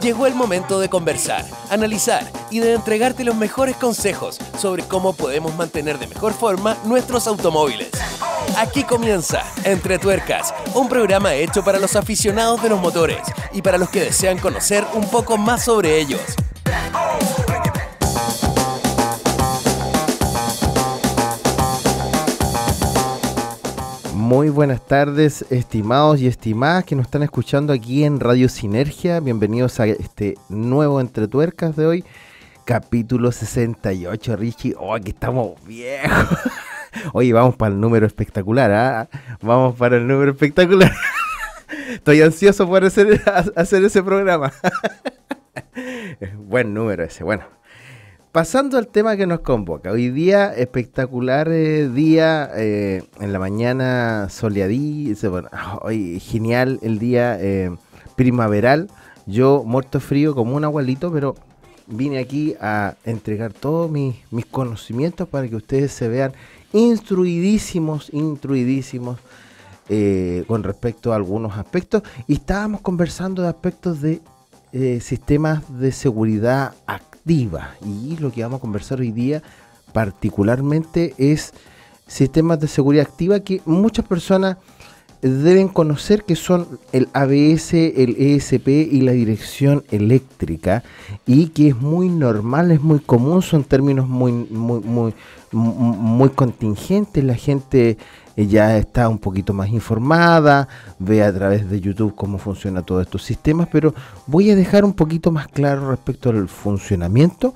Llegó el momento de conversar, analizar y de entregarte los mejores consejos sobre cómo podemos mantener de mejor forma nuestros automóviles. Aquí comienza Entre Tuercas, un programa hecho para los aficionados de los motores y para los que desean conocer un poco más sobre ellos. Muy buenas tardes, estimados y estimadas que nos están escuchando aquí en Radio Sinergia. Bienvenidos a este nuevo Entre Tuercas de hoy, capítulo 68, Richie. Oh, aquí estamos viejos. Oye, vamos para el número espectacular, ¿ah? Vamos para el número espectacular. Estoy ansioso por hacer, hacer ese programa. Buen número ese, bueno. Pasando al tema que nos convoca, hoy día espectacular eh, día, eh, en la mañana soleadí, bueno, hoy genial el día eh, primaveral, yo muerto frío como un abuelito, pero vine aquí a entregar todos mis, mis conocimientos para que ustedes se vean instruidísimos, instruidísimos con respecto a algunos aspectos. Y estábamos conversando de aspectos de sistemas de seguridad y lo que vamos a conversar hoy día particularmente es sistemas de seguridad activa que muchas personas deben conocer que son el ABS, el ESP y la dirección eléctrica y que es muy normal, es muy común, son términos muy muy muy muy contingentes, la gente ya está un poquito más informada, ve a través de YouTube cómo funciona todos estos sistemas, pero voy a dejar un poquito más claro respecto al funcionamiento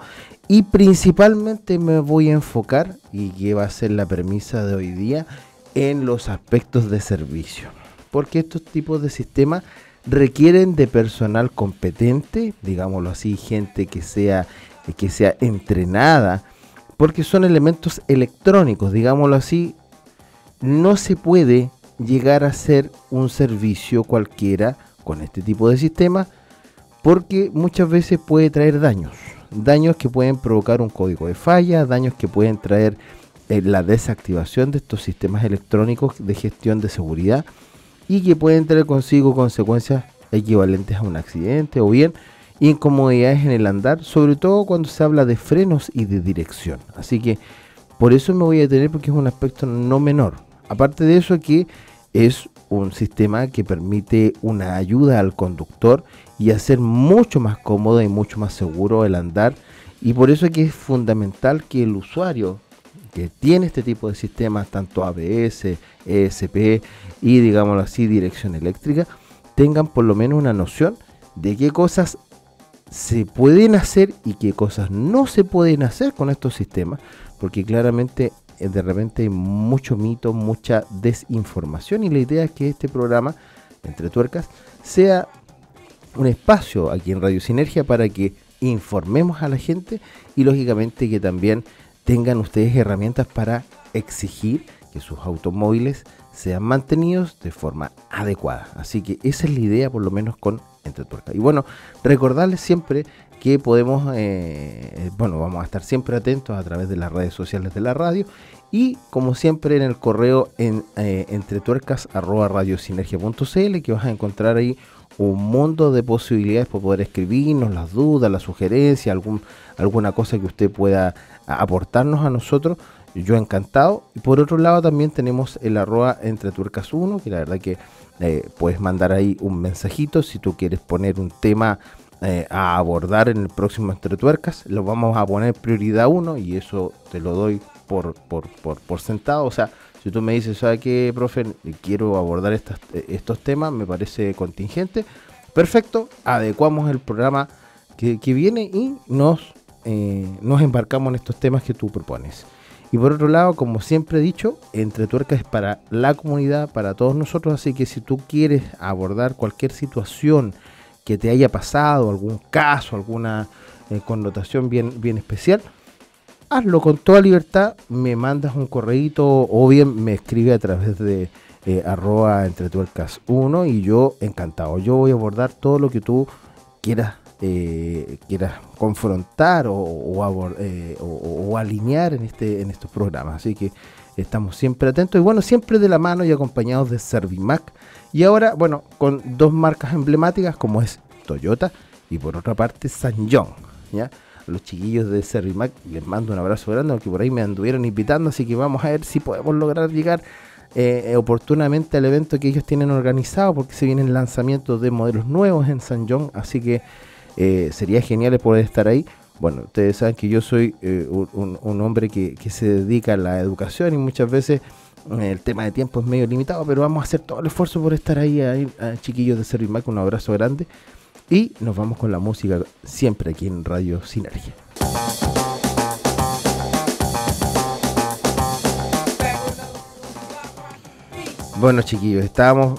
y principalmente me voy a enfocar, y que va a ser la premisa de hoy día, en los aspectos de servicio. Porque estos tipos de sistemas requieren de personal competente, digámoslo así, gente que sea, que sea entrenada, porque son elementos electrónicos, digámoslo así, no se puede llegar a hacer un servicio cualquiera con este tipo de sistema porque muchas veces puede traer daños. Daños que pueden provocar un código de falla, daños que pueden traer eh, la desactivación de estos sistemas electrónicos de gestión de seguridad y que pueden traer consigo consecuencias equivalentes a un accidente o bien incomodidades en el andar, sobre todo cuando se habla de frenos y de dirección. Así que por eso me voy a detener porque es un aspecto no menor. Aparte de eso que es un sistema que permite una ayuda al conductor y hacer mucho más cómodo y mucho más seguro el andar. Y por eso es es fundamental que el usuario que tiene este tipo de sistemas, tanto ABS, ESP y digámoslo así, dirección eléctrica, tengan por lo menos una noción de qué cosas se pueden hacer y qué cosas no se pueden hacer con estos sistemas, porque claramente eh, de repente hay mucho mito, mucha desinformación y la idea es que este programa, Entre Tuercas, sea un espacio aquí en Radio Sinergia para que informemos a la gente y lógicamente que también tengan ustedes herramientas para exigir que sus automóviles sean mantenidos de forma adecuada. Así que esa es la idea por lo menos con Entre Tuercas. Y bueno, recordarles siempre que podemos, eh, bueno, vamos a estar siempre atentos a través de las redes sociales de la radio y como siempre en el correo en eh, radiosinergia.cl que vas a encontrar ahí un mundo de posibilidades para poder escribirnos las dudas, las sugerencias, algún, alguna cosa que usted pueda aportarnos a nosotros. Yo encantado. Y por otro lado también tenemos el arroba entre 1, que la verdad que eh, puedes mandar ahí un mensajito si tú quieres poner un tema eh, a abordar en el próximo Entre Tuercas. Lo vamos a poner prioridad 1 y eso te lo doy por, por, por, sentado. O sea, si tú me dices, ¿sabe qué, profe? Quiero abordar estas, estos temas, me parece contingente. Perfecto, adecuamos el programa que, viene y nos, eh, nos embarcamos en estos temas que tú propones. Y por otro lado, como siempre he dicho, Entre Tuercas es para la comunidad, para todos nosotros, así que si tú quieres abordar cualquier situación, que te haya pasado, algún caso, alguna eh, connotación bien, bien especial, hazlo con toda libertad, me mandas un correíto o bien me escribe a través de eh, arroba entre 1 y yo encantado. Yo voy a abordar todo lo que tú quieras eh, quieras confrontar o, o, o, alinear en este en estos programas. Así que estamos siempre atentos y bueno, siempre de la mano y acompañados de Servimac y ahora, bueno, con dos marcas emblemáticas como es Toyota y por otra parte San John. ¿ya? los chiquillos de Servimac les mando un abrazo grande porque por ahí me anduvieron invitando, así que vamos a ver si podemos lograr llegar eh, oportunamente al evento que ellos tienen organizado porque se vienen lanzamientos de modelos nuevos en San así que eh, sería genial poder estar ahí. Bueno, ustedes saben que yo soy eh, un, hombre que, se dedica a la educación y muchas veces el tema de tiempo es medio limitado, pero vamos a hacer todo el esfuerzo por estar ahí, ahí chiquillos de Servimac, un abrazo grande. Y nos vamos con la música siempre aquí en Radio Sinergia. Bueno chiquillos, estábamos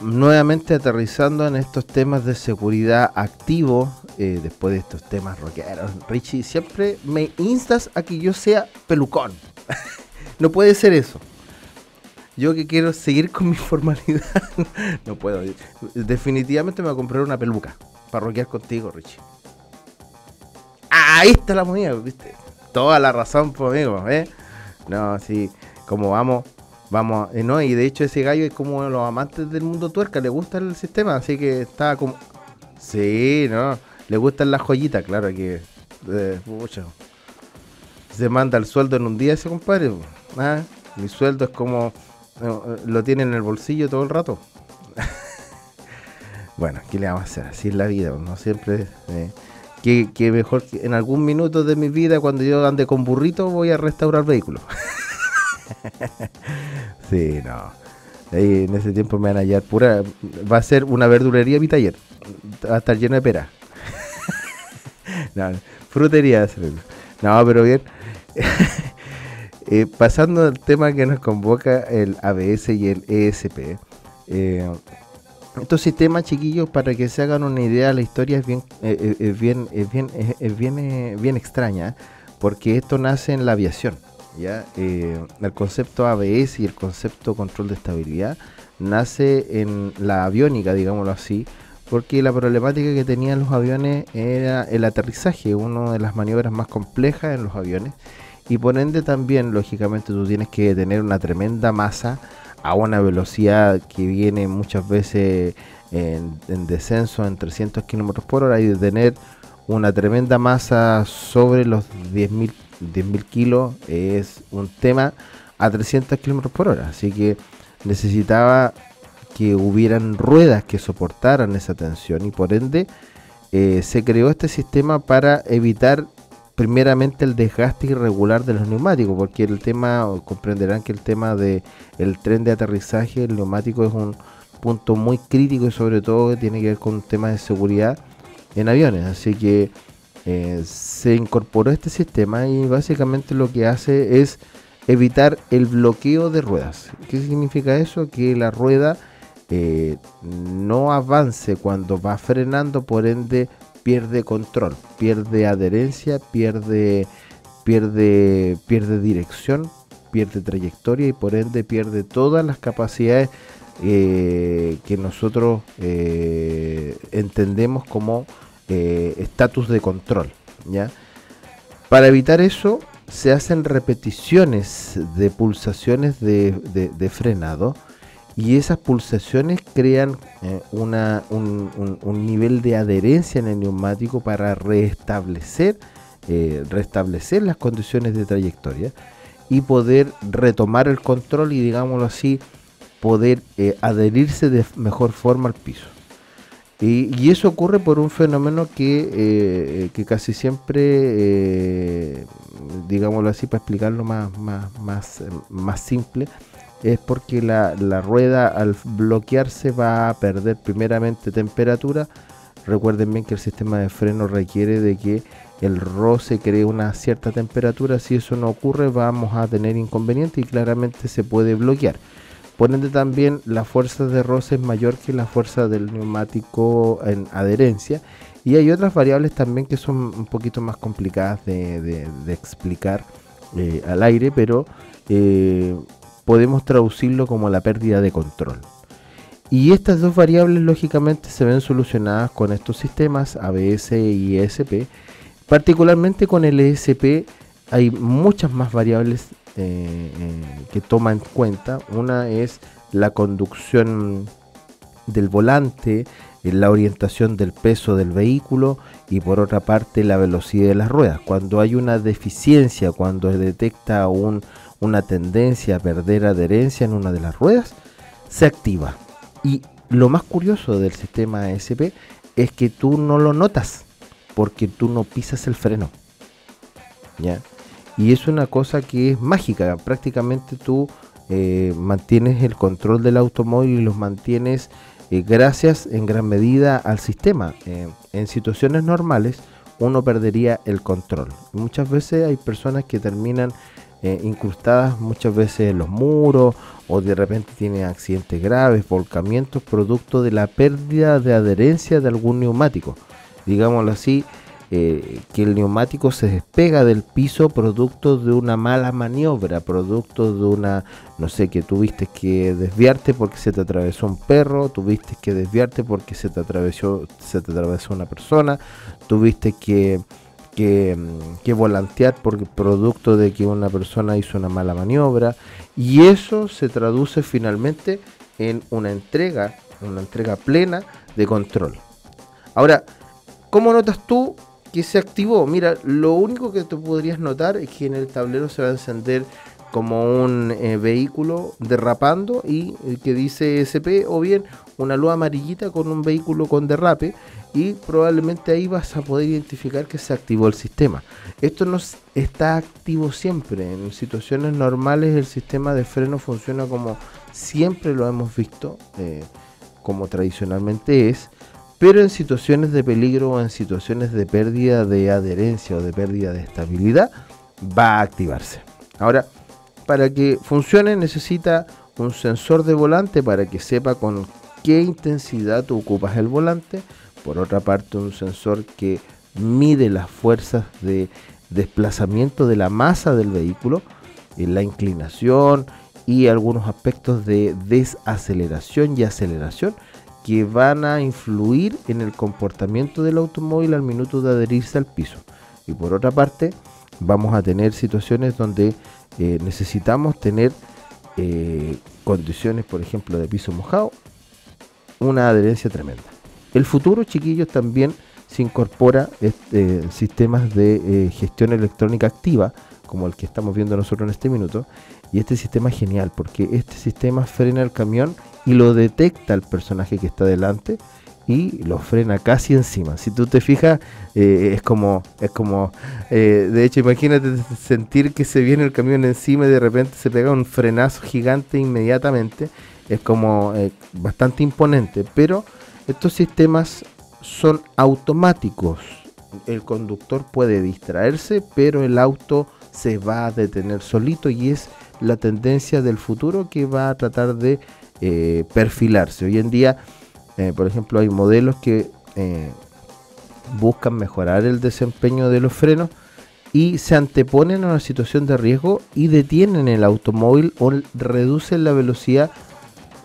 nuevamente aterrizando en estos temas de seguridad activo, eh, después de estos temas rockeros. Richie, siempre me instas a que yo sea pelucón. no puede ser eso. Yo que quiero seguir con mi formalidad, no puedo. Definitivamente me voy a comprar una peluca para rockear contigo, Richie. Ahí está la moneda, ¿viste? Toda la razón, pues, amigo, ¿eh? No, sí, como vamos, vamos, eh, no, y de hecho ese gallo es como los amantes del mundo tuerca, le gusta el sistema, así que está como... Sí, no, le gustan las joyitas, claro que... Eh, se manda el sueldo en un día ese compadre. ¿ah? Mi sueldo es como lo tiene en el bolsillo todo el rato. bueno, ¿qué le vamos a hacer? Así es la vida, no siempre. Eh, que, mejor que en algún minuto de mi vida, cuando yo ande con burrito, voy a restaurar vehículos. sí, no. En ese tiempo me van a hallar pura. Va a ser una verdulería mi taller. Va a estar lleno de pera. no, frutería. No, pero bien. Eh, pasando al tema que nos convoca el ABS y el ESP. Eh, estos sistemas, chiquillos, para que se hagan una idea, la historia es bien, eh, bien, bien, bien, bien extraña, porque esto nace en la aviación. ¿ya? el concepto ABS y el concepto control de estabilidad nace en la aviónica, digámoslo así, porque la problemática que tenían los aviones era el aterrizaje, una de las maniobras más complejas en los aviones y por ende también, lógicamente, tú tienes que tener una tremenda masa a una velocidad que viene muchas veces en, descenso en 300 kilómetros por hora y de tener una tremenda masa sobre los 10.000 10 kilos es un tema a 300 kilómetros por hora. Así que necesitaba que hubieran ruedas que soportaran esa tensión y por ende eh, se creó este sistema para evitar primeramente el desgaste irregular de los neumáticos, porque el tema, comprenderán que el tema de el tren de aterrizaje, el neumático es un punto muy crítico y sobre todo tiene que ver con temas de seguridad en aviones, así que eh, se incorporó este sistema y básicamente lo que hace es evitar el bloqueo de ruedas. ¿Qué significa eso? Que la rueda eh, no avance cuando va frenando, por ende pierde control, pierde adherencia, pierde, pierde, pierde dirección, pierde trayectoria y por ende pierde todas las capacidades eh, que nosotros eh, entendemos como eh, estatus de control. ¿ya? Para evitar eso se hacen repeticiones de pulsaciones de frenado y esas pulsaciones crean eh, una, un, nivel de adherencia en el neumático para restablecer, eh, restablecer las condiciones de trayectoria y poder retomar el control y digámoslo así, poder eh, adherirse de mejor forma al piso. Y, eso ocurre por un fenómeno que, que casi siempre, digámoslo así, para explicarlo más, más, más, más simple, es porque la, rueda al bloquearse va a perder primeramente temperatura. Recuerden bien que el sistema de freno requiere de que el roce cree una cierta temperatura. Si eso no ocurre vamos a tener inconveniente y claramente se puede bloquear. Por ende también la fuerza de roce es mayor que la fuerza del neumático en adherencia. Y hay otras variables también que son un poquito más complicadas de, explicar eh, al aire, pero eh, podemos traducirlo como la pérdida de control. Y estas dos variables lógicamente se ven solucionadas con estos sistemas ABS y ESP. Particularmente con el ESP hay muchas más variables eh, eh, que toma en cuenta. Una es la conducción del volante, la orientación del peso del vehículo y por otra parte la velocidad de las ruedas. Cuando hay una deficiencia, cuando detecta una tendencia a perder adherencia en una de las ruedas, se activa. Y lo más curioso del sistema ASP es que tú no lo notas porque tú no pisas el freno. ¿Ya? Y es una cosa que es mágica. Prácticamente tú eh, mantienes el control del automóvil y los mantienes eh, gracias en gran medida al sistema. Eh, en situaciones normales uno perdería el control. Muchas veces hay personas que terminan incrustadas muchas veces en los muros o de repente tienen accidentes graves, volcamientos producto de la pérdida de adherencia de algún neumático. Digámoslo así, eh, que el neumático se despega del piso producto de una mala maniobra, producto de una, no sé, que tuviste que desviarte porque se te atravesó un perro, tuviste que desviarte porque se te atravesó, se te atravesó una persona, tuviste que, que, mm, que volantear por producto de que una persona hizo una mala maniobra y eso se traduce finalmente en una entrega, una entrega plena de control. Ahora, ¿cómo notas tú que se activó. Mira, lo único que tú podrías notar es que en el tablero se va a encender como un eh, vehículo derrapando y eh, que dice SP o bien una luz amarillita con un vehículo con derrape y probablemente ahí vas a poder identificar que se activó el sistema. Esto no está activo siempre. En situaciones normales el sistema de freno funciona como siempre lo hemos visto, eh, como tradicionalmente es pero en situaciones de peligro o en situaciones de pérdida de adherencia o de pérdida de estabilidad va a activarse. Ahora, para que funcione necesita un sensor de volante para que sepa con qué intensidad tú ocupas el volante. Por otra parte, un sensor que mide las fuerzas de desplazamiento de la masa del vehículo, la inclinación y algunos aspectos de desaceleración y aceleración que van a influir en el comportamiento del automóvil al minuto de adherirse al piso. Y por otra parte, vamos a tener situaciones donde eh, necesitamos tener eh, condiciones, por ejemplo, de piso mojado, una adherencia tremenda. El futuro, chiquillos, también se incorpora este, sistemas de eh, gestión electrónica activa, como el que estamos viendo nosotros en este minuto. Y este sistema es genial porque este sistema frena el camión y lo detecta el personaje que está delante y lo frena casi encima. Si tú te fijas, eh, es como, es como, eh, de hecho, imagínate sentir que se viene el camión encima y de repente se pega un frenazo gigante inmediatamente. Es como bastante imponente, pero estos sistemas son automáticos. El conductor puede distraerse, pero el auto se va a detener solito y es la tendencia del futuro que va a tratar de eh, perfilarse. Hoy en día, eh, por ejemplo, hay modelos que eh, buscan mejorar el desempeño de los frenos y se anteponen a una situación de riesgo y detienen el automóvil o reducen la velocidad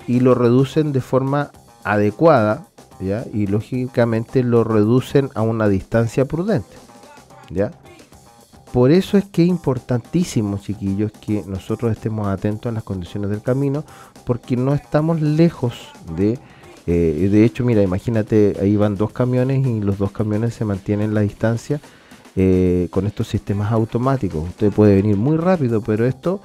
y lo reducen de forma adecuada ¿ya? y lógicamente lo reducen a una distancia prudente. ¿ya? Por eso es que es importantísimo, chiquillos, que nosotros estemos atentos a las condiciones del camino, porque no estamos lejos de... Eh, de hecho, mira, imagínate, ahí van dos camiones y los dos camiones se mantienen la distancia eh, con estos sistemas automáticos. Usted puede venir muy rápido, pero esto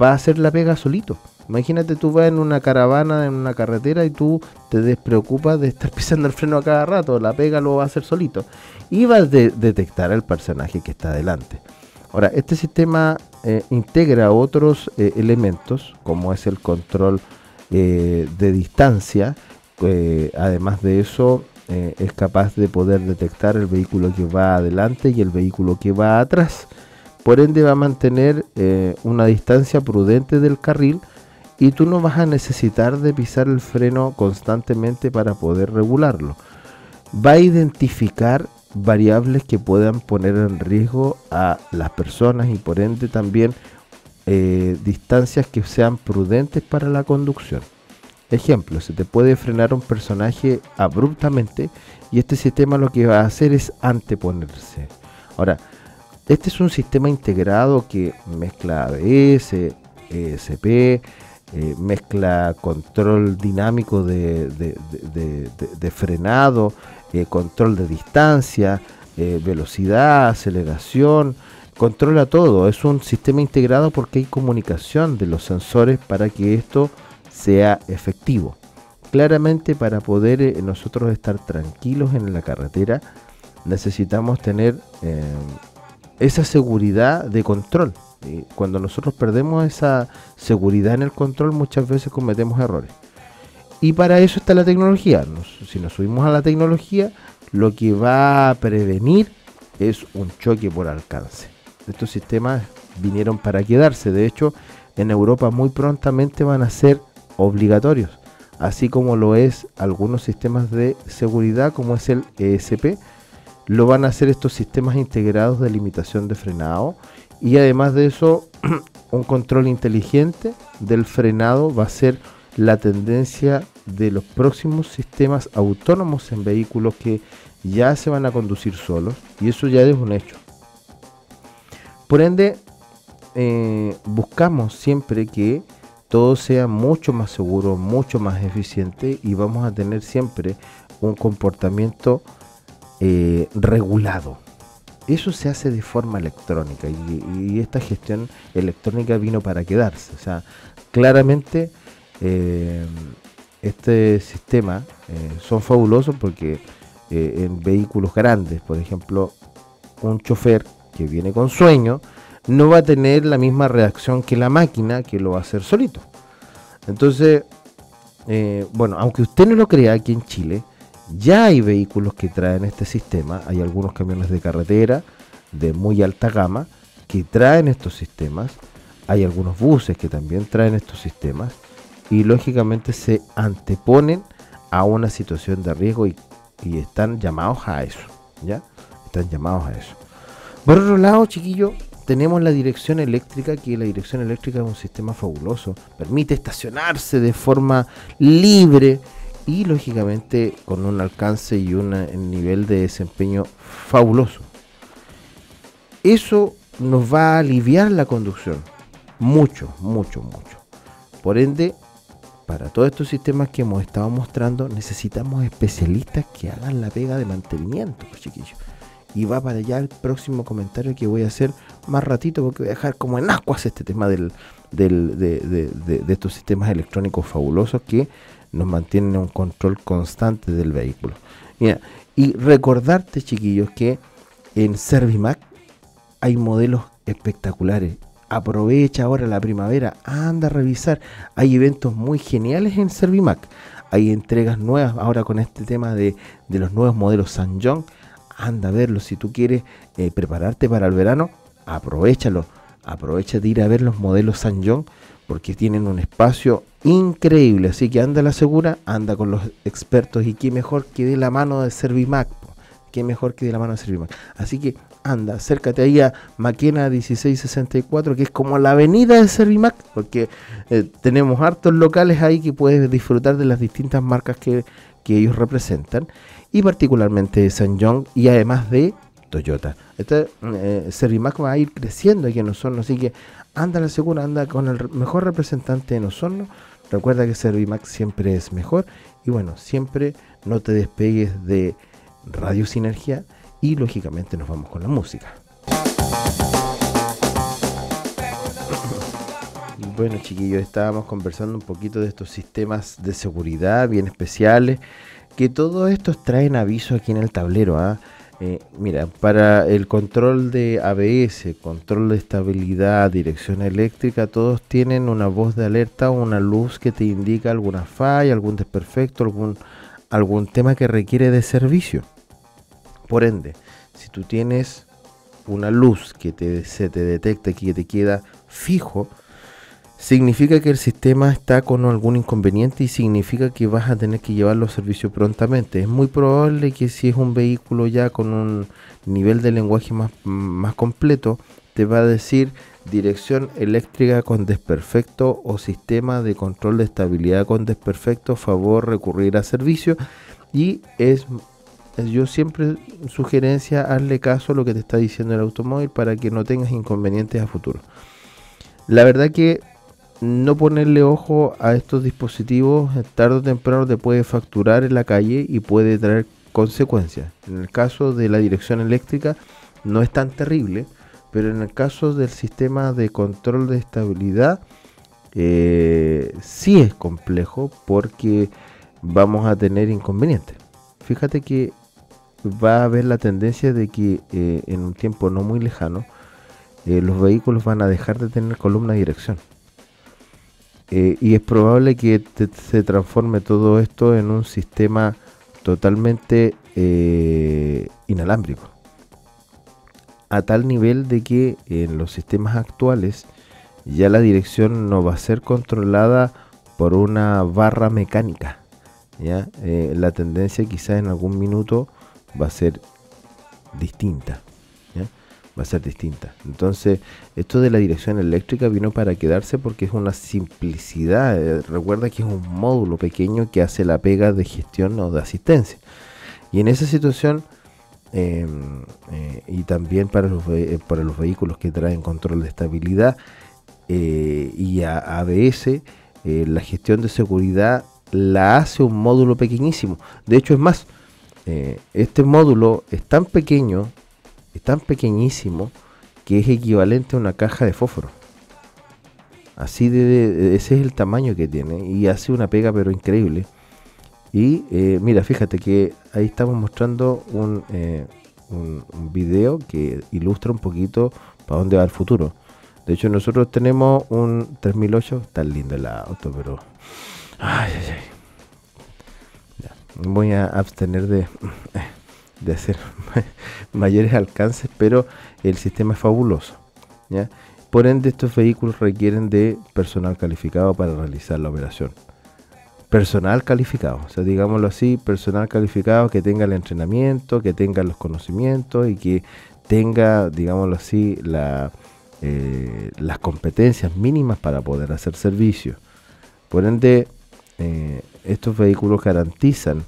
va a hacer la pega solito. Imagínate tú vas en una caravana, en una carretera y tú te despreocupas de estar pisando el freno a cada rato, la pega lo va a hacer solito. Y va a detectar al personaje que está delante. Ahora, este sistema eh, integra otros eh, elementos, como es el control eh, de distancia. además de eso, es capaz de poder detectar el vehículo que va adelante y el vehículo que va atrás. Por ende, va a mantener una distancia prudente del carril y tú no vas a necesitar de pisar el freno constantemente para poder regularlo. Va a identificar variables que puedan poner en riesgo a las personas y por ende también eh, distancias que sean prudentes para la conducción. Ejemplo, se te puede frenar un personaje abruptamente y este sistema lo que va a hacer es anteponerse. Ahora, este es un sistema integrado que mezcla ABS, ESP, eh, mezcla control dinámico de, frenado, eh, control de distancia, eh, velocidad, aceleración, controla todo. Es un sistema integrado porque hay comunicación de los sensores para que esto sea efectivo. Claramente para poder nosotros estar tranquilos en la carretera necesitamos tener esa seguridad de control cuando nosotros perdemos esa seguridad en el control, muchas veces cometemos errores. Y para eso está la tecnología. si nos subimos a la tecnología, lo que va a prevenir es un choque por alcance. Estos sistemas vinieron para quedarse. De hecho, en Europa muy prontamente van a ser obligatorios, así como lo es algunos sistemas de seguridad como es el ESP, lo van a hacer estos sistemas integrados de limitación de frenado y además de eso, un control inteligente del frenado va a ser la tendencia de los próximos sistemas autónomos en vehículos que ya se van a conducir solos y eso ya es un hecho. Por ende, eh, buscamos siempre que todo sea mucho más seguro, mucho más eficiente y vamos a tener siempre un comportamiento eh, regulado. Eso se hace de forma electrónica y, esta gestión electrónica vino para quedarse. O sea, claramente eh, este sistema eh, son fabulosos porque en vehículos grandes, por ejemplo, un chofer que viene con sueño no va a tener la misma reacción que la máquina que lo va a hacer solito. Entonces, bueno, aunque usted no lo crea aquí en Chile, ya hay vehículos que traen este sistema, hay algunos camiones de carretera de muy alta gama que traen estos sistemas, hay algunos buses que también traen estos sistemas y lógicamente se anteponen a una situación de riesgo y, están llamados a eso, ¿ya? Están llamados a eso. Por otro lado, chiquillo, tenemos la dirección eléctrica, que la dirección eléctrica es un sistema fabuloso, permite estacionarse de forma libre, y lógicamente con un alcance y un nivel de desempeño fabuloso. Eso nos va a aliviar la conducción, mucho, mucho, mucho. Por ende, para todos estos sistemas que hemos estado mostrando, necesitamos especialistas que hagan la pega de mantenimiento, pues, chiquillos. Y va para allá el próximo comentario que voy a hacer más ratito, porque voy a dejar como en aguas este tema del, de, de estos sistemas electrónicos fabulosos que nos mantienen un control constante del vehículo. y recordarte, chiquillos, que en Servimac hay modelos espectaculares. Aprovecha ahora la primavera, anda a revisar. Hay eventos muy geniales en Servimac. Hay entregas nuevas ahora con este tema de, los nuevos modelos San John. Anda a verlos. Si tú quieres eh, prepararte para el verano, aprovechalo. Aprovecha de ir a ver los modelos San John porque tienen un espacio increíble. Así que anda la segura, anda con los expertos y qué mejor que de la mano de Servimac. Qué mejor que de la mano de Servimac. Así que anda, acércate ahí a Maquena 1664, que es como la avenida de Servimac, porque eh, tenemos hartos locales ahí que puedes disfrutar de las distintas marcas que, ellos representan, y particularmente de San John y además de Toyota. Este, Servimac va a ir creciendo aquí en Osorno, así que anda a la segura, anda con el mejor representante en Osorno. Recuerda que Servimax siempre es mejor y bueno, siempre no te despegues de Radio Sinergia y lógicamente nos vamos con la música. Bueno chiquillos, estábamos conversando un poquito de estos sistemas de seguridad bien especiales, que todos estos traen aviso aquí en el tablero. ¿ah? Mira, para el control de ABS, control de estabilidad, dirección eléctrica, todos tienen una voz de alerta o una luz que te indica alguna falla, algún desperfecto, algún, algún tema que requiere de servicio. Por ende, si tú tienes una luz que te, se te detecta y que te queda fijo, significa que el sistema está con algún inconveniente y significa que vas a tener que llevarlo a servicio prontamente. Es muy probable que si es un vehículo ya con un nivel de lenguaje más, más completo, te va a decir dirección eléctrica con desperfecto o sistema de control de estabilidad con desperfecto, favor recurrir a servicio y es yo siempre sugerencia hazle caso a lo que te está diciendo el automóvil para que no tengas inconvenientes a futuro. La verdad que no ponerle ojo a estos dispositivos, tarde o temprano te puede facturar en la calle y puede traer consecuencias. En el caso de la dirección eléctrica no es tan terrible, pero en el caso del sistema de control de estabilidad eh, sí es complejo porque vamos a tener inconvenientes. Fíjate que va a haber la tendencia de que eh, en un tiempo no muy lejano eh, los vehículos van a dejar de tener columna de dirección. Eh, y es probable que se transforme todo esto en un sistema totalmente inalámbrico. A tal nivel de que en los sistemas actuales ya la dirección no va a ser controlada por una barra mecánica. ¿ya? la tendencia quizás en algún minuto va a ser distinta. Va a ser distinta. Entonces, esto de la dirección eléctrica vino para quedarse porque es una simplicidad. Eh, recuerda que es un módulo pequeño que hace la pega de gestión o de asistencia. Y en esa situación, em, eh, y también para los, eh, para los vehículos que traen control de estabilidad y ABS, la gestión de seguridad la hace un módulo pequeñísimo. De hecho, es más, este módulo es tan pequeño, tan pequeñísimo, que es equivalente a una caja de fósforo. Así de, ese es el tamaño que tiene y hace una pega pero increíble. Y eh, mira, fíjate que ahí estamos mostrando un, eh, un, video que ilustra un poquito para dónde va el futuro. De hecho, nosotros tenemos un 3008, tan lindo el auto, pero... Voy a abstener de, de hacer mayores alcances, pero el sistema es fabuloso. Por ende, estos vehículos requieren de personal calificado para realizar la operación. Personal calificado, o sea, digámoslo así, personal calificado que tenga el entrenamiento, que tenga los conocimientos y que tenga, digámoslo así, la, eh, las competencias mínimas para poder hacer servicio. Por ende, eh, estos vehículos garantizan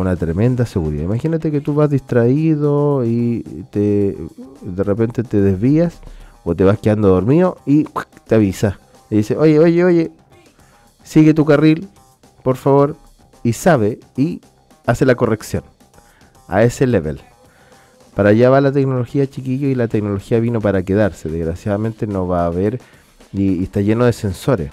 una tremenda seguridad. Imagínate que tú vas distraído y te, de repente te desvías o te vas quedando dormido y te avisa. Y dice, oye, oye, oye, sigue tu carril, por favor. Y sabe y hace la corrección a ese level. Para allá va la tecnología, chiquillo, y la tecnología vino para quedarse. Desgraciadamente no va a haber y está lleno de sensores.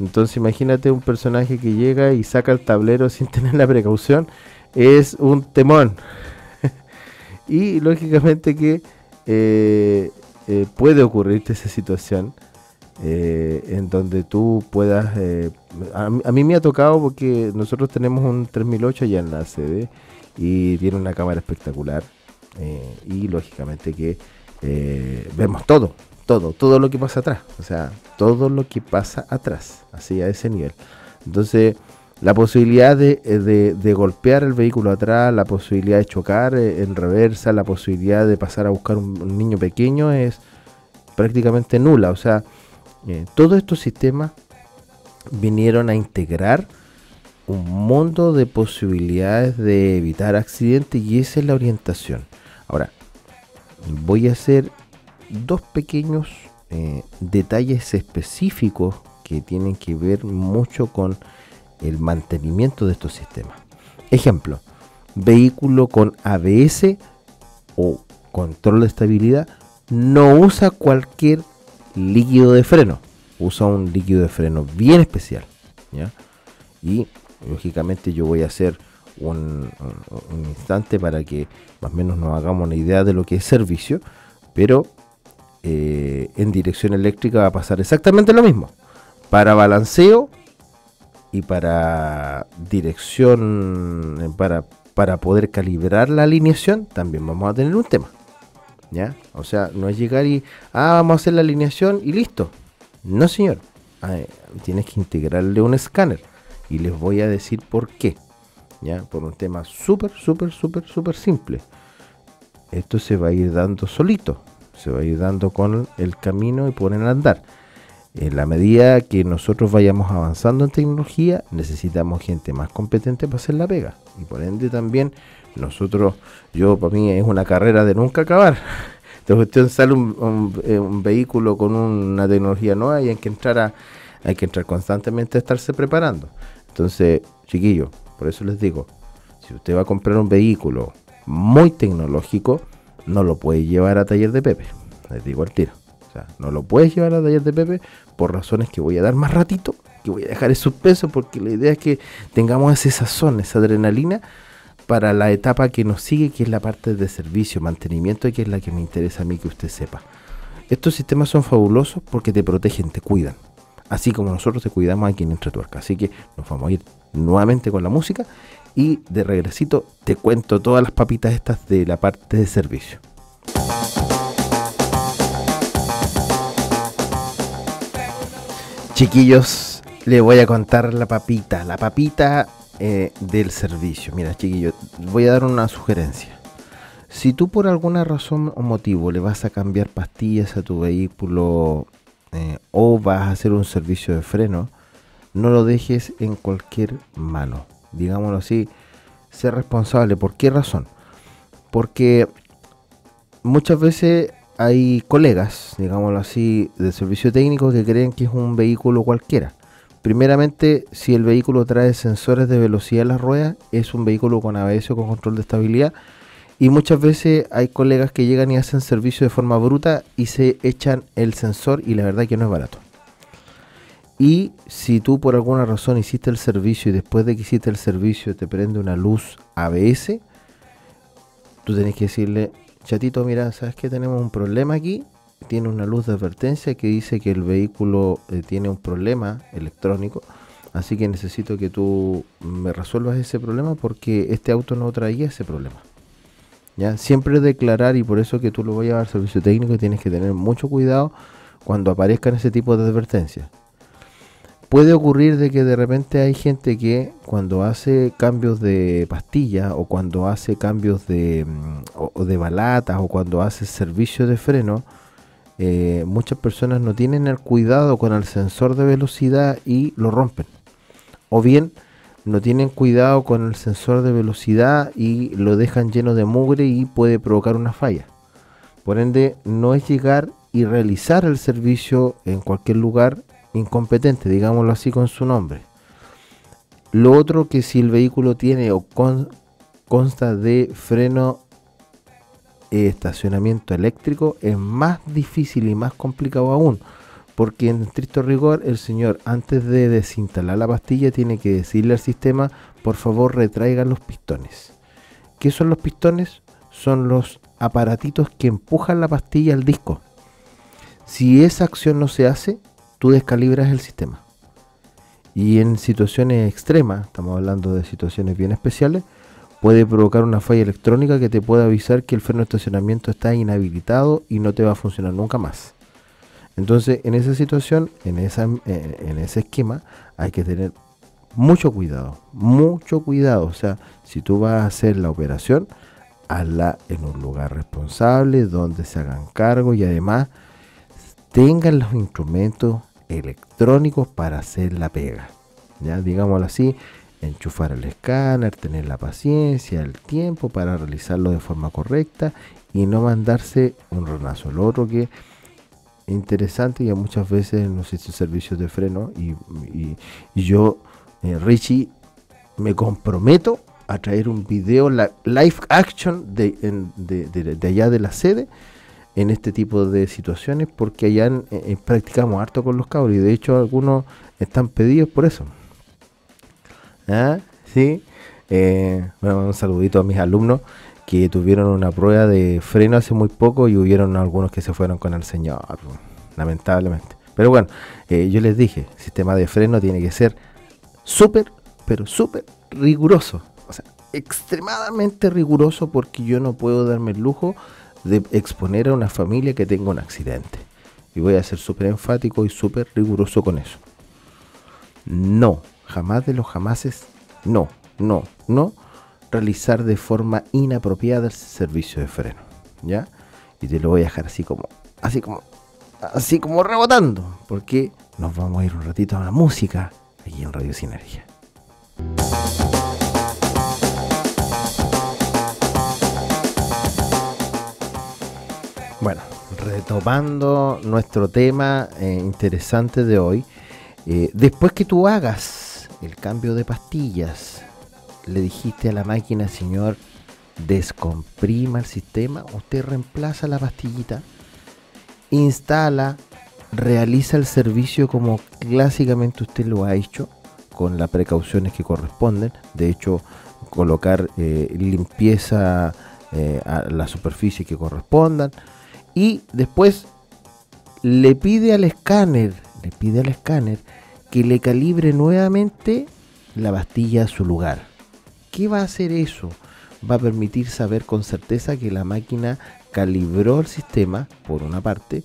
Entonces imagínate un personaje que llega y saca el tablero sin tener la precaución. Es un temón. y lógicamente que eh, eh, puede ocurrirte esa situación eh, en donde tú puedas... A, mí me ha tocado porque nosotros tenemos un 3008 ya en la sede y tiene una cámara espectacular. y lógicamente que vemos todo, todo, todo lo que pasa atrás. O sea, todo lo que pasa atrás, así a ese nivel. Entonces, la posibilidad de, eh, golpear el vehículo atrás, la posibilidad de chocar eh, en reversa, la posibilidad de pasar a buscar un, niño pequeño es prácticamente nula. O sea, eh, todos estos sistemas vinieron a integrar un mundo de posibilidades de evitar accidentes y esa es la orientación. Ahora, voy a hacer dos pequeños eh, detalles específicos que tienen que ver mucho con el mantenimiento de estos sistemas. Ejemplo, vehículo con ABS o control de estabilidad no usa cualquier líquido de freno, usa un líquido de freno bien especial. Y lógicamente yo voy a hacer un, un, instante para que más o menos nos hagamos una idea de lo que es servicio, pero eh, en dirección eléctrica va a pasar exactamente lo mismo. Para balanceo y para dirección, eh, para, para poder calibrar la alineación, también vamos a tener un tema. ¿Ya? O sea, no es llegar y, ah, vamos a hacer la alineación y listo. No, señor. tienes que integrarle un escáner. Y les voy a decir por qué. ¿Ya? Por un tema súper, súper, súper, súper simple. Esto se va a ir dando solito se va a ir dando con el camino y ponen a andar. En la medida que nosotros vayamos avanzando en tecnología, necesitamos gente más competente para hacer la pega. Y por ende también nosotros, yo para mí es una carrera de nunca acabar. Entonces usted sale un, eh, un, vehículo con una tecnología nueva y hay que entrar a, hay que entrar constantemente a estarse preparando. Entonces, chiquillos, por eso les digo, si usted va a comprar un vehículo muy tecnológico, no lo puede llevar a taller de Pepe. Les digo al tiro. O sea, no lo puedes llevar a taller de Pepe por razones que voy a dar más ratito, que voy a dejar su peso, porque la idea es que tengamos ese sazón, esa adrenalina para la etapa que nos sigue, que es la parte de servicio, mantenimiento, y que es la que me interesa a mí que usted sepa. Estos sistemas son fabulosos porque te protegen, te cuidan. Así como nosotros te cuidamos aquí en Entretuerca. Así que nos vamos a ir nuevamente con la música y de regresito te cuento todas las papitas estas de la parte de servicio. Chiquillos, les voy a contar la papita, la papita eh, del servicio. Mira, chiquillos, voy a dar una sugerencia. Si tú por alguna razón o motivo le vas a cambiar pastillas a tu vehículo eh, o vas a hacer un servicio de freno, no lo dejes en cualquier mano. Digámoslo así, ser responsable. ¿Por qué razón? Porque muchas veces hay colegas, digámoslo así, de servicio técnico que creen que es un vehículo cualquiera. Primeramente, si el vehículo trae sensores de velocidad en las ruedas, es un vehículo con ABS o con control de estabilidad. Y muchas veces hay colegas que llegan y hacen servicio de forma bruta y se echan el sensor y la verdad que no es barato. Y si tú por alguna razón hiciste el servicio y después de que hiciste el servicio te prende una luz ABS, tú tenés que decirle, chatito, mira, ¿sabes que tenemos un problema aquí? Tiene una luz de advertencia que dice que el vehículo eh, tiene un problema electrónico, así que necesito que tú me resuelvas ese problema porque este auto no traía ese problema. ¿Ya? Siempre declarar y por eso que tú lo voy a dar servicio técnico tienes que tener mucho cuidado cuando aparezcan ese tipo de advertencias puede ocurrir de que de repente hay gente que cuando hace cambios de pastilla o cuando hace cambios de, mm, balatas o cuando hace servicio de freno, eh, muchas personas no tienen el cuidado con el sensor de velocidad y lo rompen. O bien no tienen cuidado con el sensor de velocidad y lo dejan lleno de mugre y puede provocar una falla. Por ende, no es llegar y realizar el servicio en cualquier lugar incompetente, digámoslo así con su nombre. Lo otro que si el vehículo tiene o consta de freno estacionamiento eléctrico es más difícil y más complicado aún porque en estricto rigor el señor antes de desinstalar la pastilla tiene que decirle al sistema por favor retraiga los pistones ¿qué son los pistones? son los aparatitos que empujan la pastilla al disco si esa acción no se hace tú descalibras el sistema. Y en situaciones extremas, estamos hablando de situaciones bien especiales, puede provocar una falla electrónica que te puede avisar que el freno de estacionamiento está inhabilitado y no te va a funcionar nunca más. Entonces, en esa situación, en, esa, en ese esquema, hay que tener mucho cuidado, mucho cuidado. O sea, si tú vas a hacer la operación, hazla en un lugar responsable, donde se hagan cargo y además tengan los instrumentos electrónicos para hacer la pega. Ya, digámoslo así, enchufar el escáner, tener la paciencia, el tiempo para realizarlo de forma correcta y no mandarse un renazo. Lo otro que interesante y muchas veces no sé servicios de freno y, yo, eh, Richie, me comprometo a traer un video live action de, de allá de la sede en este tipo de situaciones porque allá eh, eh, practicamos harto con los cabros y de hecho algunos están pedidos por eso. ¿Ah? Sí. Eh, un saludito a mis alumnos que tuvieron una prueba de freno hace muy poco y hubieron algunos que se fueron con el señor, lamentablemente. Pero bueno, yo les dije, sistema de freno tiene que ser súper, pero súper riguroso. O sea, extremadamente riguroso porque yo no puedo darme el lujo de exponer a una familia que tenga un accidente. Y voy a ser súper enfático y súper riguroso con eso. No, jamás de los jamases, no, no, no realizar de forma inapropiada el servicio de freno. ¿Ya? Y te lo voy a dejar así como, así como, así como rebotando. Porque nos vamos a ir un ratito a la música aquí en Radio Sinergia. Retomando nuestro tema eh, interesante de hoy, Eh, después que tú hagas el cambio de pastillas, le dijiste a la máquina, señor, descomprima el sistema, usted reemplaza la pastillita, instala, realiza el servicio como clásicamente usted lo ha hecho, con las precauciones que corresponden. De hecho, colocar eh, limpieza a la superficie que correspondan. Y después le pide al escáner, le pide al escáner que le calibre nuevamente la pastilla a su lugar. ¿Qué va a hacer eso? Va a permitir saber con certeza que la máquina calibró el sistema, por una parte,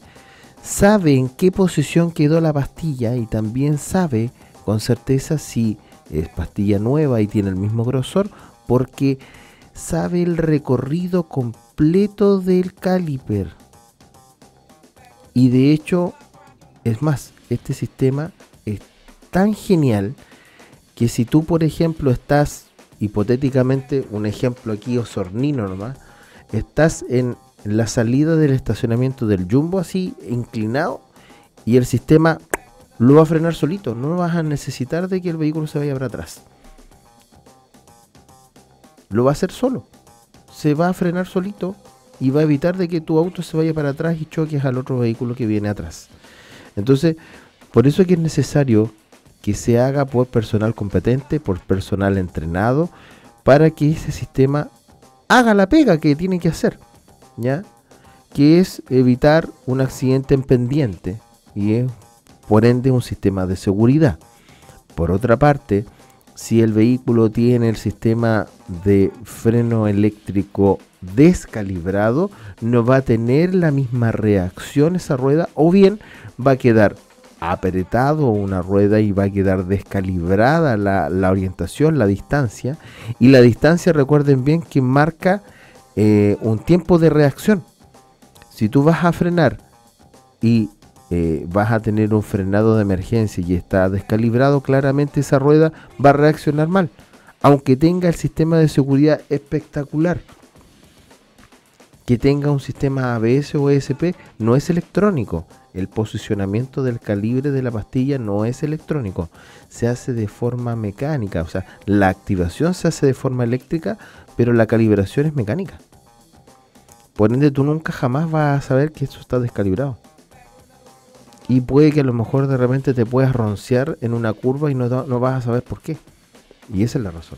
sabe en qué posición quedó la pastilla y también sabe con certeza si es pastilla nueva y tiene el mismo grosor, porque sabe el recorrido completo del caliper. Y de hecho, es más, este sistema es tan genial que si tú, por ejemplo, estás, hipotéticamente, un ejemplo aquí osornino nomás, estás en la salida del estacionamiento del jumbo así inclinado y el sistema lo va a frenar solito, no vas a necesitar de que el vehículo se vaya para atrás. Lo va a hacer solo. Se va a frenar solito y va a evitar de que tu auto se vaya para atrás y choques al otro vehículo que viene atrás. Entonces, por eso es que es necesario que se haga por personal competente, por personal entrenado, para que ese sistema haga la pega que tiene que hacer, ¿ya? Que es evitar un accidente en pendiente y es por ende un sistema de seguridad. Por otra parte, si el vehículo tiene el sistema de freno eléctrico descalibrado, no va a tener la misma reacción esa rueda o bien va a quedar apretado una rueda y va a quedar descalibrada la, orientación, la distancia. Y la distancia, recuerden bien que marca eh, un tiempo de reacción. Si tú vas a frenar y eh, vas a tener un frenado de emergencia y está descalibrado, claramente esa rueda va a reaccionar mal. Aunque tenga el sistema de seguridad espectacular, que tenga un sistema ABS o ESP, no es electrónico. El posicionamiento del calibre de la pastilla no es electrónico, se hace de forma mecánica. O sea, la activación se hace de forma eléctrica, pero la calibración es mecánica. Por ende, tú nunca jamás vas a saber que eso está descalibrado y puede que a lo mejor de repente te puedas roncear en una curva y no, no vas a saber por qué. Y esa es la razón.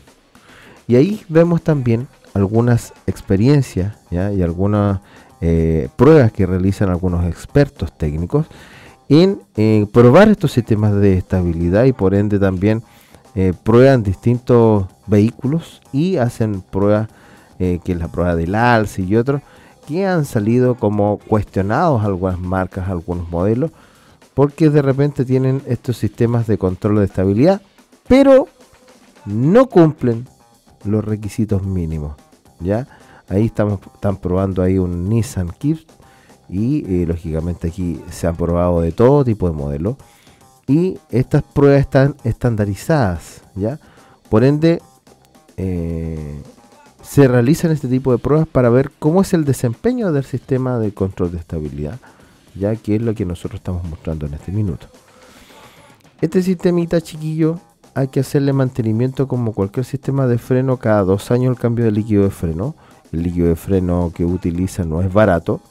Y ahí vemos también algunas experiencias y algunas eh, pruebas que realizan algunos expertos técnicos en probar estos sistemas de estabilidad y por ende también eh, prueban distintos vehículos y hacen pruebas eh, que es la prueba del alce y otros que han salido como cuestionados algunas marcas, algunos modelos porque de repente tienen estos sistemas de control de estabilidad, pero no cumplen los requisitos mínimos. ¿Ya? Ahí estamos, están probando ahí un Nissan Kit y eh, lógicamente aquí se han probado de todo tipo de modelos y estas pruebas están estandarizadas, ¿ya? Por ende, eh, se realizan este tipo de pruebas para ver cómo es el desempeño del sistema de control de estabilidad ya que es lo que nosotros estamos mostrando en este minuto. Este sistemita chiquillo hay que hacerle mantenimiento como cualquier sistema de freno cada dos años el cambio de líquido de freno. El líquido de freno que utiliza no es barato,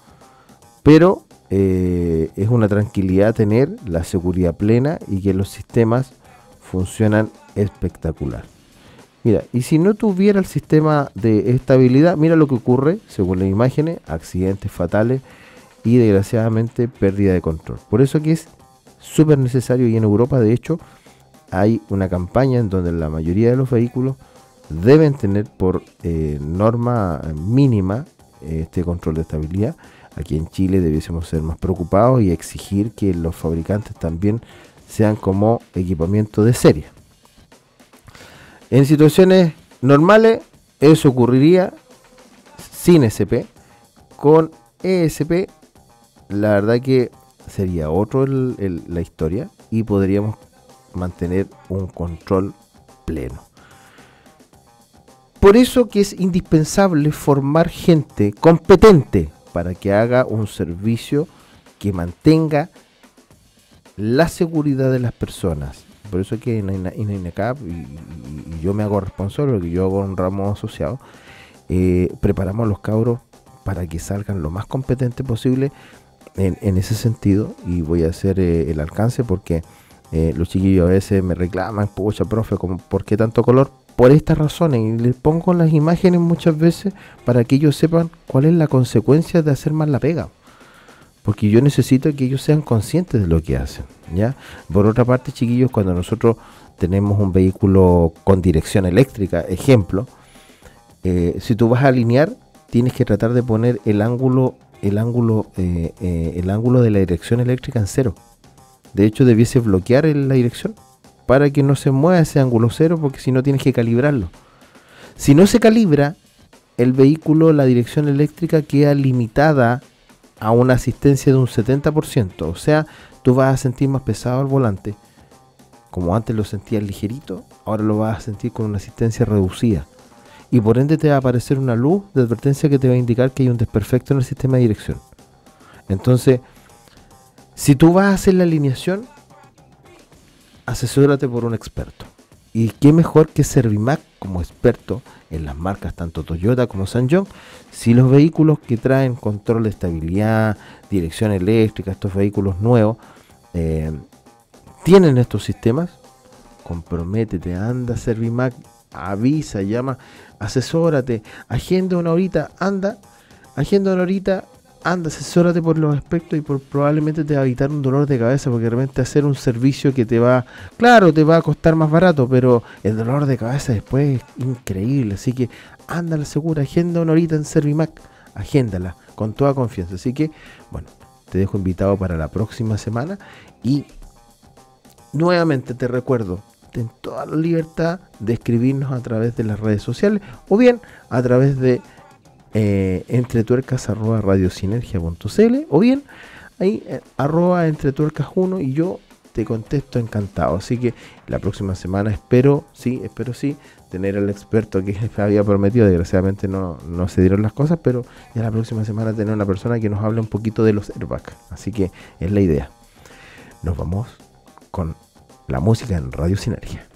pero eh, es una tranquilidad tener la seguridad plena y que los sistemas funcionan espectacular. Mira, y si no tuviera el sistema de estabilidad, mira lo que ocurre, según las imágenes, accidentes fatales y desgraciadamente pérdida de control. Por eso que es súper necesario y en Europa de hecho hay una campaña en donde la mayoría de los vehículos deben tener por eh, norma mínima este control de estabilidad. Aquí en Chile debiésemos ser más preocupados y exigir que los fabricantes también sean como equipamiento de serie. En situaciones normales eso ocurriría sin SP. Con ESP la verdad que sería otro la historia y podríamos mantener un control pleno. Por eso que es indispensable formar gente competente para que haga un servicio que mantenga la seguridad de las personas. Por eso es que en, INACAP, y, yo me hago responsable, porque yo hago un ramo asociado, eh, preparamos a los cabros para que salgan lo más competente posible en, ese sentido y voy a hacer eh, el alcance porque eh, los chiquillos a veces me reclaman, pucha, profe, ¿por qué tanto color? Por estas razones y les pongo las imágenes muchas veces para que ellos sepan cuál es la consecuencia de hacer mal la pega. Porque yo necesito que ellos sean conscientes de lo que hacen. ¿ya? Por otra parte, chiquillos, cuando nosotros tenemos un vehículo con dirección eléctrica, ejemplo, eh, si tú vas a alinear, tienes que tratar de poner el ángulo el ángulo, eh, eh, el ángulo de la dirección eléctrica en cero. De hecho, debiese bloquear la dirección para que no se mueva ese ángulo cero, porque si no tienes que calibrarlo. Si no se calibra, el vehículo, la dirección eléctrica queda limitada a una asistencia de un 70%. O sea, tú vas a sentir más pesado el volante. Como antes lo sentías ligerito, ahora lo vas a sentir con una asistencia reducida y por ende te va a aparecer una luz de advertencia que te va a indicar que hay un desperfecto en el sistema de dirección. Entonces, si tú vas a hacer la alineación, asesórate por un experto. Y qué mejor que Servimac como experto en las marcas tanto Toyota como Sanjong, si los vehículos que traen control de estabilidad, dirección eléctrica, estos vehículos nuevos, eh, tienen estos sistemas, comprométete, anda Servimac, avisa, llama asesórate, agenda una horita, anda, agenda una horita, anda, asesórate por los aspectos y por probablemente te va a evitar un dolor de cabeza porque realmente hacer un servicio que te va, claro, te va a costar más barato, pero el dolor de cabeza después es increíble, así que anda la segura, agenda una horita en Servimac, agéndala con toda confianza, así que bueno, te dejo invitado para la próxima semana y nuevamente te recuerdo, en toda la libertad de escribirnos a través de las redes sociales o bien a través de eh, entretuercas arroba radiosinergia.cl o bien ahí eh, arroba entretuercas 1 y yo te contesto encantado. Así que la próxima semana espero, sí, espero sí, tener al experto que había prometido. Desgraciadamente no, no se dieron las cosas, pero ya la próxima semana tener una persona que nos hable un poquito de los airbags. Así que es la idea. Nos vamos con la música en Radio Sinergia.